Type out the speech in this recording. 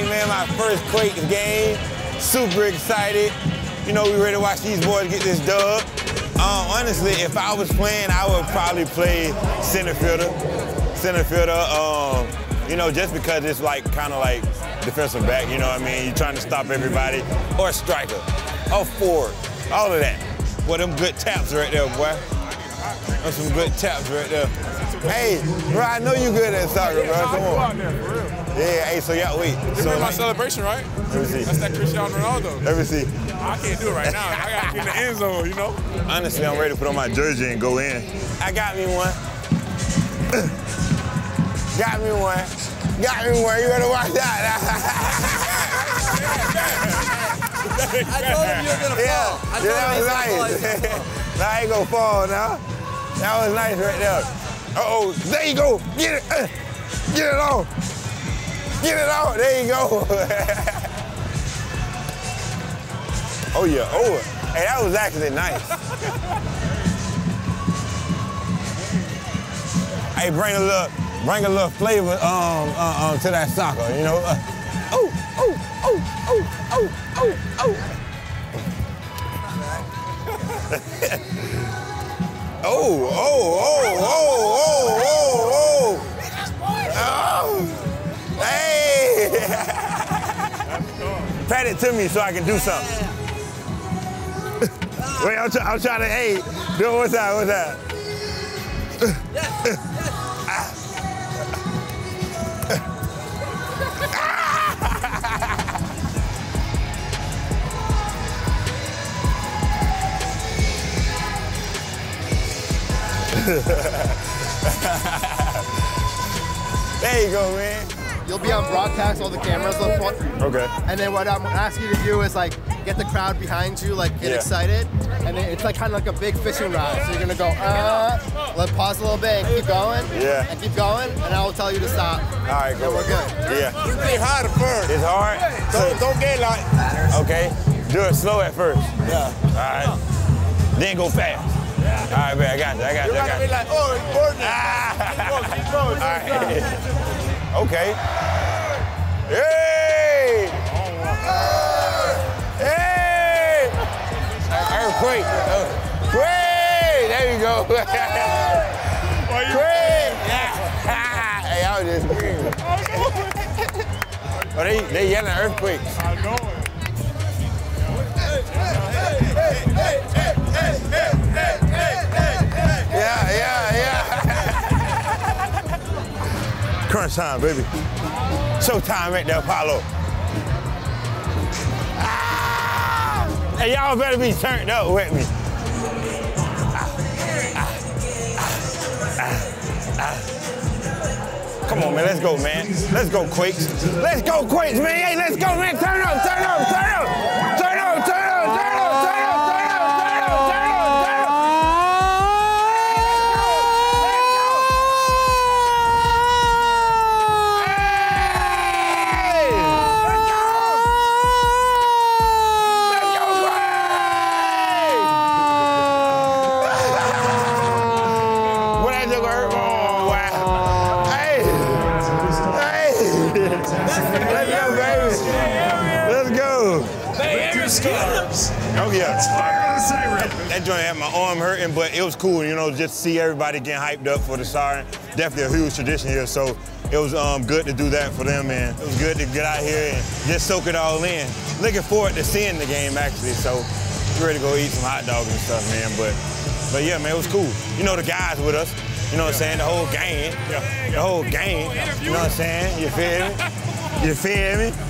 Hey man, my first Quake game. Super excited. You know, we ready to watch these boys get this dub. Um, honestly, if I was playing, I would probably play center fielder. Center fielder, um, you know, just because it's like kind of like defensive back, you know what I mean? You're trying to stop everybody. Or striker, or forward, all of that. Boy, them good taps right there, boy. That's some good taps right there. Hey, bro, I know you good at soccer, bro. Come on. Yeah, hey, so yeah, wait. This So is my celebration, right? Let me see. That's that Cristiano Ronaldo. Let me see. I can't do it right now. I gotta get in the end zone, you know? Honestly, I'm ready to put on my jersey and go in. I got me one. got me one. Got me one. You better watch that. I told him you were gonna yeah, fall. I yeah, told him that he was was gonna fall. nice. now I ain't gonna fall now. That was nice right there. Uh-oh, there you go. Get it. Uh, get it on. Get it on. There you go. oh yeah. Oh, hey, that was actually nice. hey, bring a little, bring a little flavor um, uh, um, to that soccer, you know. Uh, oh, oh, oh, oh, oh, oh, oh. Oh, oh, oh, oh, oh, oh, oh. Oh. Hey. Pat it to me so I can do something. Wait, I'm, try, I'm trying to, hey, do it one time, one time. There you go, man. You'll be on broadcast, all the cameras look for. Okay. And then what I'm asking you to do is like get the crowd behind you, like get Yeah. excited, and then it's like kind of like a big fishing rod. So you're gonna go, uh, let pause a little bit and keep going, Yeah. and keep going, and I will tell you to stop. All right, And go. we're good. Yeah. You get hard at first. It's hard. Don't, don't get like, Okay. Do it slow at first. yeah. All right. Then go fast. All right, man. I got you. I got You you. I gotta got be you. like, oh, it's burning. Ah. Keep going, keep going. All right. Okay. Hey! Hey! Earthquake. Earthquake. There you go. Why you- Quake. hey, I was just screaming. Oh, they, they yelling earthquakes. I know Crunch time, baby. Showtime right there, Apollo. Ah! Hey, y'all better be turned up with me. Come on, man, let's go, man. Let's go, Quakes. Let's go, Quakes, man. Hey, let's go, man. Turn up, turn up, go. Oh, yeah. That joint had my arm hurting, but it was cool, you know, just see everybody getting hyped up for the siren. Definitely a huge tradition here, so it was um, good to do that for them, man. It was good to get out here and just soak it all in. Looking forward to seeing the game, actually, so ready to go eat some hot dogs and stuff, man. But, but yeah, man, it was cool. You know, the guys with us, you know what I'm saying? The whole gang, the whole gang, you know what I'm saying? You feel me? You feel me?